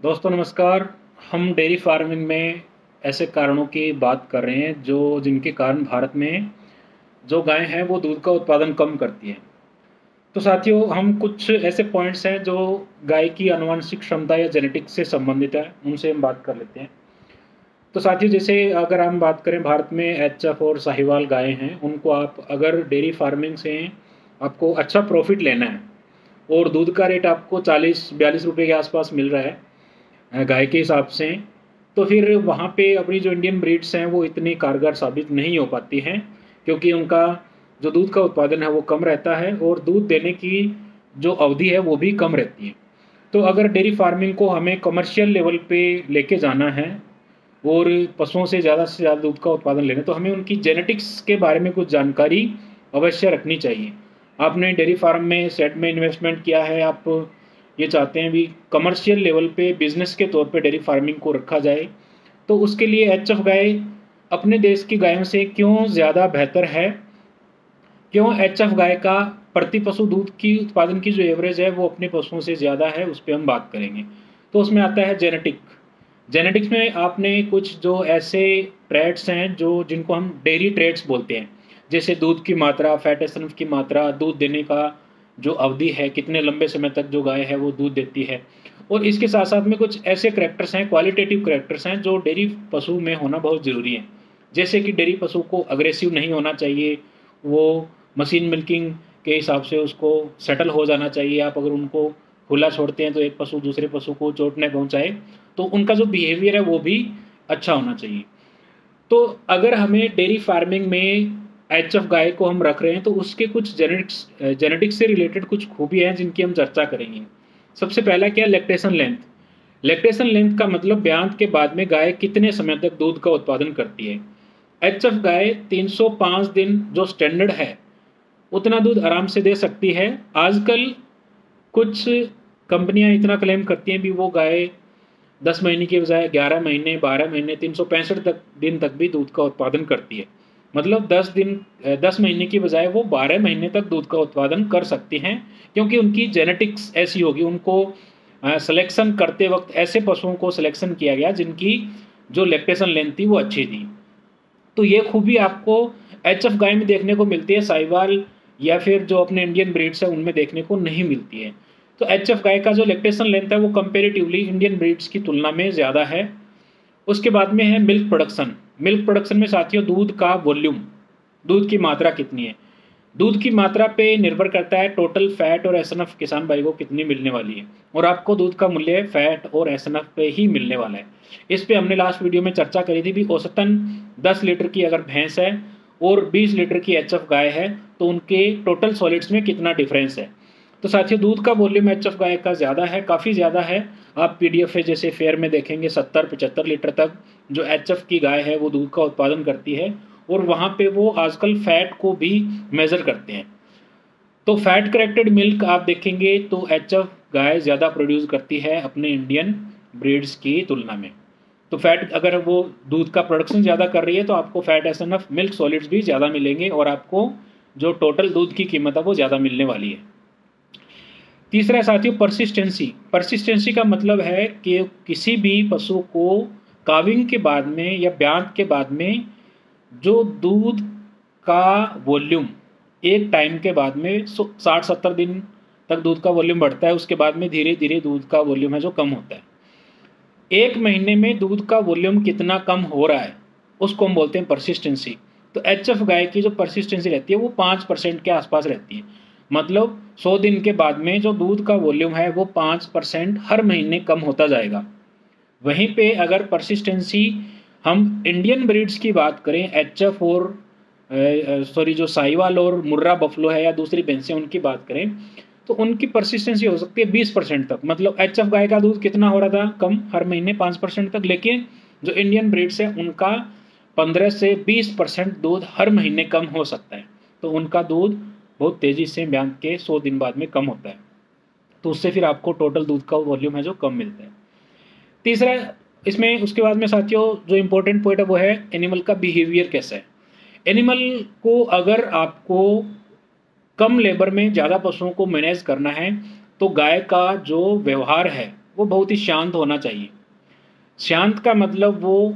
दोस्तों, नमस्कार। हम डेयरी फ़ार्मिंग में ऐसे कारणों की बात कर रहे हैं जो, जिनके कारण भारत में जो गायें हैं, वो दूध का उत्पादन कम करती हैं। तो साथियों, हम कुछ ऐसे पॉइंट्स हैं जो गाय की अनुवांशिक क्षमता या जेनेटिक्स से संबंधित है, उनसे हम बात कर लेते हैं। तो साथियों, जैसे अगर हम बात करें भारत में एच एफ़ और साहिवाल गायें हैं, उनको आप अगर डेयरी फ़ार्मिंग से आपको अच्छा प्रॉफिट लेना है और दूध का रेट आपको चालीस, बयालीस रुपये के आसपास मिल रहा है गाय के हिसाब से तो फिर वहाँ पे अपनी जो इंडियन ब्रीड्स हैं, वो इतनी कारगर साबित नहीं हो पाती हैं, क्योंकि उनका जो दूध का उत्पादन है, वो कम रहता है और दूध देने की जो अवधि है, वो भी कम रहती है। तो अगर डेयरी फ़ार्मिंग को हमें कमर्शियल लेवल पे लेके जाना है और पशुओं से ज़्यादा से ज़्यादा दूध का उत्पादन लेना तो हमें उनकी जेनेटिक्स के बारे में कुछ जानकारी अवश्य रखनी चाहिए। आपने डेयरी फार्म में सेट में इन्वेस्टमेंट किया है, आप ये चाहते हैं भी कमर्शियल लेवल पे बिज़नेस के तौर पे डेयरी फ़ार्मिंग को रखा जाए। तो उसके लिए एच एफ़ गाय अपने देश की गायों से क्यों ज़्यादा बेहतर है? क्यों एच एफ़ गाय का प्रति पशु दूध की उत्पादन की जो एवरेज है वो अपने पशुओं से ज़्यादा है? उस पर हम बात करेंगे। तो उसमें आता है जेनेटिक जेनेटिक्स में आपने कुछ जो ऐसे ट्रेड्स हैं जो जिनको हम डेयरी ट्रेड्स बोलते हैं। जैसे दूध की मात्रा फैट एसनफ की मात्रा, दूध देने का जो अवधि है, कितने लंबे समय तक जो गाय है, वो दूध देती है। और इसके साथ साथ में कुछ ऐसे करेक्टर्स हैं क्वालिटेटिव करेक्टर्स हैं, जो डेयरी पशु में होना बहुत ज़रूरी है। जैसे कि डेयरी पशु को अग्रेसिव नहीं होना चाहिए, वो मशीन मिल्किंग के हिसाब से उसको सेटल हो जाना चाहिए। आप अगर उनको खुला छोड़ते हैं तो एक पशु दूसरे पशु को चोट न पहुँचाए तो उनका जो बिहेवियर है, वो भी अच्छा होना चाहिए। तो अगर हमें डेयरी फ़ार्मिंग में एच एफ़ गाय को हम रख रहे हैं तो उसके कुछ जेनेटिक्स जेनेटिक्स से रिलेटेड कुछ खूबी हैं जिनकी हम चर्चा करेंगे। सबसे पहला क्या लेक्टेशन लेंथ लेक्टेशन लेंथ का मतलब ब्यांत के बाद में गाय कितने समय तक दूध का उत्पादन करती है? एच एफ़ गाय 305 दिन जो स्टैंडर्ड है, उतना दूध आराम से दे सकती है। आजकल कुछ कंपनियाँ इतना क्लेम करती हैं भी वो गाय दस महीने के बजाय ग्यारह महीने, बारह महीने, तीन सौ पैंसठ तक, दिन तक भी दूध का उत्पादन करती है। मतलब दस दिन दस महीने की बजाय वो बारह महीने तक दूध का उत्पादन कर सकती हैं, क्योंकि उनकी जेनेटिक्स ऐसी होगी, उनको सिलेक्शन करते वक्त ऐसे पशुओं को सिलेक्शन किया गया जिनकी जो लेक्टेशन लेंथ थी वो अच्छी थी। तो ये खूबी आपको एच एफ़ गाय में देखने को मिलती है साइवाल या फिर जो अपने इंडियन ब्रीड्स हैं उनमें देखने को नहीं मिलती है। तो एच एफ़ गाय का जो लेक्टेशन लेंथ है वो कंपेरेटिवली इंडियन ब्रीड्स की तुलना में ज़्यादा है। उसके बाद में है मिल्क प्रोडक्शन मिल्क प्रोडक्शन में साथियों, दूध का वॉल्यूम, दूध की मात्रा कितनी है? दूध की मात्रा पे निर्भर करता है टोटल फैट और एसएनएफ किसान भाई को कितनी मिलने वाली है। और आपको दूध का मूल्य फैट और एसएनएफ पे ही मिलने वाला है। इस पे हमने लास्ट वीडियो में चर्चा करी थी भी औसतन 10 लीटर की अगर भैंस है और 20 लीटर की एचएफ गाय है तो उनके टोटल सॉलिड्स में कितना डिफरेंस है। तो साथियों, दूध का वॉल्यूम एच एफ़ गाय का ज़्यादा है, काफ़ी ज़्यादा है। आप पी डी एफ़ जैसे फेयर में देखेंगे, सत्तर, पचहत्तर लीटर तक जो एच एफ़ की गाय है, वो दूध का उत्पादन करती है और वहाँ पे वो आजकल फैट को भी मेज़र करते हैं। तो फैट करेक्टेड मिल्क आप देखेंगे तो एच एफ़ गाय ज़्यादा प्रोड्यूस करती है अपने इंडियन ब्रीड्स की तुलना में। तो फैट अगर वो दूध का प्रोडक्शन ज़्यादा कर रही है तो आपको fat S N F milk solids भी ज़्यादा मिलेंगे और आपको जो टोटल दूध की कीमत है, वो ज़्यादा मिलने वाली है। तीसरा साथियों परसिस्टेंसी परसिस्टेंसी का मतलब है कि किसी भी पशु को काविंग के बाद में या ब्यांत के बाद में जो दूध का वॉल्यूम एक टाइम के बाद में साठ, सत्तर दिन तक दूध का वॉल्यूम बढ़ता है, उसके बाद में धीरे धीरे दूध का वॉल्यूम है जो कम होता है। एक महीने में दूध का वॉल्यूम कितना कम हो रहा है, उसको हम बोलते हैं परसिस्टेंसी तो एच एफ़ गाय की जो परसिस्टेंसी रहती है, वो पाँच परसेंट के आसपास रहती है। मतलब सौ दिन के बाद में जो दूध का वॉल्यूम है वो पाँच परसेंट हर महीने कम होता जाएगा। वहीं पे अगर परसिस्टेंसी हम इंडियन ब्रीड्स की बात करें एच एफ़ और सॉरी जो साहिवाल और मुर्रा बफलो है या दूसरी भैंसें उनकी बात करें तो उनकी परसिस्टेंसी हो सकती है बीस परसेंट तक। मतलब एच एफ़ गाय का दूध कितना हो रहा था? कम हर महीने पाँच परसेंट तक। लेकिन जो इंडियन ब्रीड्स है, उनका पंद्रह से बीस परसेंट दूध हर महीने कम हो सकता है। तो उनका दूध बहुत तेज़ी से बैंक के सौ दिन बाद में कम होता है। तो उससे फिर आपको टोटल दूध का वॉल्यूम है जो कम मिलता है। तीसरा, इसमें उसके बाद में साथियों, जो इम्पोर्टेंट पॉइंट है वो है एनिमल का बिहेवियर कैसा है। एनिमल को अगर आपको कम लेबर में ज़्यादा पशुओं को मैनेज करना है तो गाय का जो व्यवहार है, वो बहुत ही शांत होना चाहिए। शांत का मतलब वो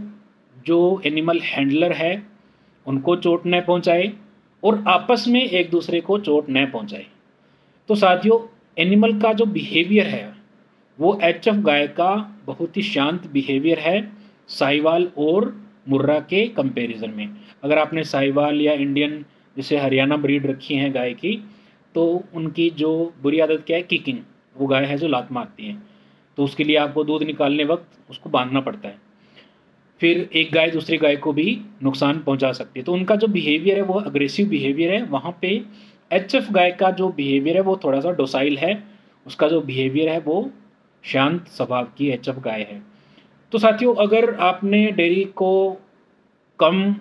जो एनिमल हैंडलर है, उनको चोट न पहुँचाए और आपस में एक दूसरे को चोट न पहुँचाए तो साथियों एनिमल का जो बिहेवियर है, वो एच एफ़ गाय का बहुत ही शांत बिहेवियर है, साहिवाल और मुर्रा के कंपैरिजन में। अगर आपने साहिवाल या इंडियन जैसे हरियाणा ब्रीड रखी है गाय की तो उनकी जो बुरी आदत क्या है? किकिंग वो गाय है जो लात मारती है। तो उसके लिए आपको दूध निकालने वक्त उसको बांधना पड़ता है। फिर एक गाय दूसरी गाय को भी नुकसान पहुँचा सकती है। तो उनका जो बिहेवियर है, वो अग्रेसिव बिहेवियर है। वहाँ पे एच एफ़ गाय का जो बिहेवियर है, वो थोड़ा सा डोसाइल है। उसका जो बिहेवियर है, वो शांत स्वभाव की एच एफ़ गाय है। तो साथियों, अगर आपने डेयरी को कम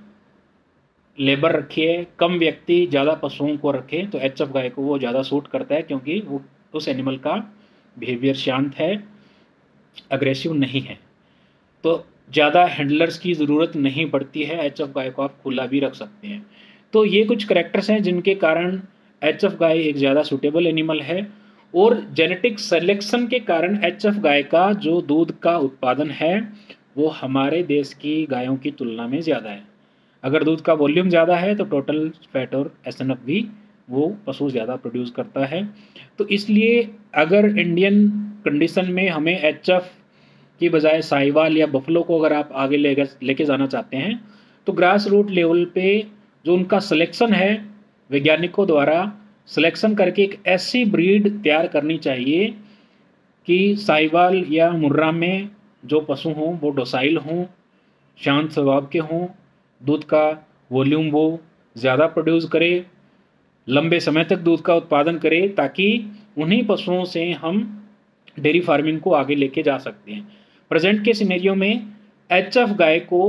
लेबर रखी है, कम व्यक्ति, ज़्यादा पशुओं को रखे तो एच एफ़ गाय को वो ज़्यादा सूट करता है, क्योंकि वो उस एनिमल का बिहेवियर शांत है अग्रेसिव नहीं है। तो ज़्यादा हैंडलर्स की ज़रूरत नहीं पड़ती है एच एफ़ गाय को आप खुला भी रख सकते हैं। तो ये कुछ करेक्टर्स हैं जिनके कारण एच एफ़ गाय एक ज़्यादा सूटेबल एनिमल है और जेनेटिक सेलेक्शन के कारण एच एफ़ गाय का जो दूध का उत्पादन है, वो हमारे देश की गायों की तुलना में ज़्यादा है। अगर दूध का वॉल्यूम ज़्यादा है तो टोटल फैट और एस एन एफ़ भी वो पशु ज़्यादा प्रोड्यूस करता है। तो इसलिए अगर इंडियन कंडीशन में हमें एचएफ की बजाय साहिवाल या बफलो को अगर आप आगे ले लेके जाना चाहते हैं तो ग्रास रूट लेवल पे जो उनका सिलेक्शन है, वैज्ञानिकों द्वारा सिलेक्शन करके एक ऐसी ब्रीड तैयार करनी चाहिए कि साहिवाल या मुर्रा में जो पशु हों, वो डोसाइल हों, शांत स्वभाव के हों, दूध का वॉल्यूम वो ज़्यादा प्रोड्यूस करे, लंबे समय तक दूध का उत्पादन करे, ताकि उन्हीं पशुओं से हम डेयरी फ़ार्मिंग को आगे लेके जा सकते हैं। प्रेजेंट के सिनेरियो में एच एफ़ गाय को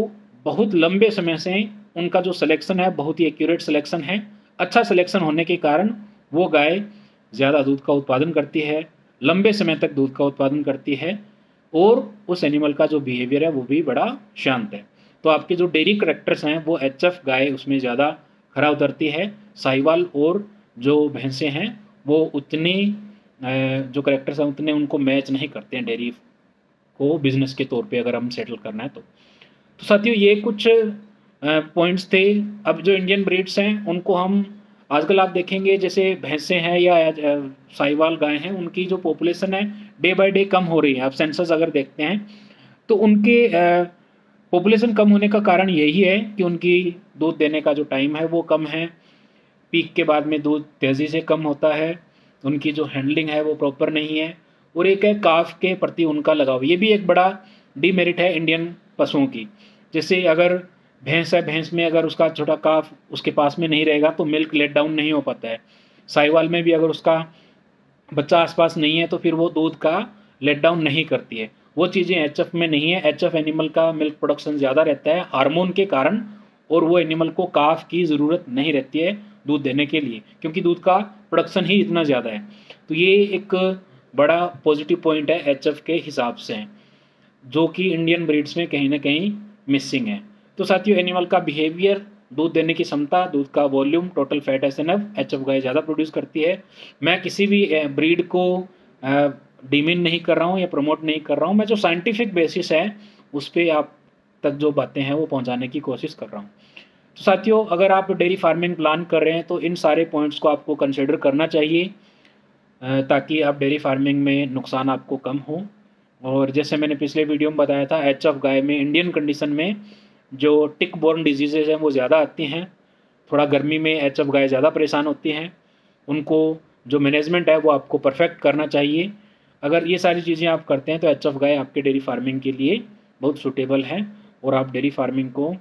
बहुत लंबे समय से उनका जो सिलेक्शन है, बहुत ही एक्यूरेट सिलेक्शन है। अच्छा सिलेक्शन होने के कारण वो गाय ज़्यादा दूध का उत्पादन करती है, लंबे समय तक दूध का उत्पादन करती है और उस एनिमल का जो बिहेवियर है वो भी बड़ा शांत है। तो आपके जो डेयरी करेक्टर्स हैं, वो एच एफ़ गाय उसमें ज़्यादा खरा उतरती है। साहिवाल और जो भैंसें हैं, वो उतनी जो करेक्टर्स हैं, उतने उनको मैच नहीं करते हैं डेयरी को बिज़नेस के तौर पे अगर हम सेटल करना है तो। तो साथियों, ये कुछ पॉइंट्स थे। अब जो इंडियन ब्रीड्स हैं, उनको हम आजकल आप देखेंगे, जैसे भैंसें हैं या साहिवाल गाय हैं, उनकी जो पॉपुलेशन है डे बाय डे कम हो रही है। आप सेंसस अगर देखते हैं तो उनके पॉपुलेशन कम होने का कारण यही है कि उनकी दूध देने का जो टाइम है, वो कम है। पीक के बाद में दूध तेज़ी से कम होता है। उनकी जो हैंडलिंग है, वो प्रॉपर नहीं है। और एक है काफ के प्रति उनका लगाव। ये भी एक बड़ा डीमेरिट है इंडियन पशुओं की। जैसे अगर भैंस है, भैंस में अगर उसका छोटा काफ उसके पास में नहीं रहेगा तो मिल्क लेट डाउन नहीं हो पाता है। साहिवाल में भी अगर उसका बच्चा आसपास नहीं है तो फिर वो दूध का लेट डाउन नहीं करती है। वो चीज़ें एच में नहीं है। एचएफ एनिमल का मिल्क प्रोडक्शन ज़्यादा रहता है हार्मोन के कारण, और वो एनिमल को काफ की ज़रूरत नहीं रहती है दूध देने के लिए, क्योंकि दूध का प्रोडक्शन ही इतना ज़्यादा है। तो ये एक बड़ा पॉजिटिव पॉइंट है एचएफ के हिसाब से, जो कि इंडियन ब्रीड्स में कहीं ना कहीं मिसिंग है। तो साथियों एनिमल का बिहेवियर दूध देने की क्षमता, दूध का volume total fat S N F H F गाय ज़्यादा प्रोड्यूस करती है। मैं किसी भी ब्रीड को डिमिन नहीं कर रहा हूँ या प्रमोट नहीं कर रहा हूँ, मैं जो साइंटिफिक बेसिस है, उस पर आप तक जो बातें हैं, वो पहुँचाने की कोशिश कर रहा हूँ। तो साथियों, अगर आप डेयरी फ़ार्मिंग प्लान कर रहे हैं तो इन सारे पॉइंट्स को आपको कंसिडर करना चाहिए। ताकि आप डेयरी फ़ार्मिंग में नुकसान आपको कम हो। और जैसे मैंने पिछले वीडियो में बताया था एच ऑफ़ गाय में इंडियन कंडीशन में जो टिक बोर्न डिजीज़ेज हैं वो ज़्यादा आती हैं। थोड़ा गर्मी में एच एफ़ गाय ज़्यादा परेशान होती हैं। उनको जो मैनेजमेंट है वो आपको परफेक्ट करना चाहिए। अगर ये सारी चीज़ें आप करते हैं तो एच एफ़ गाय आपके डेयरी फ़ार्मिंग के लिए बहुत सूटेबल है और आप डेयरी फ़ार्मिंग को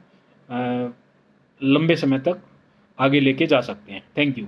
लंबे समय तक आगे लेके जा सकते हैं। Thank you